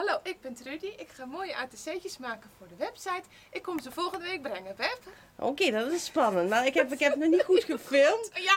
Hallo, ik ben Trudy. Ik ga mooie ATC'tjes maken voor de website. Ik kom ze volgende week brengen, Web. Oké, dat is spannend. Maar ik heb, ik heb nog niet goed gefilmd. Ja,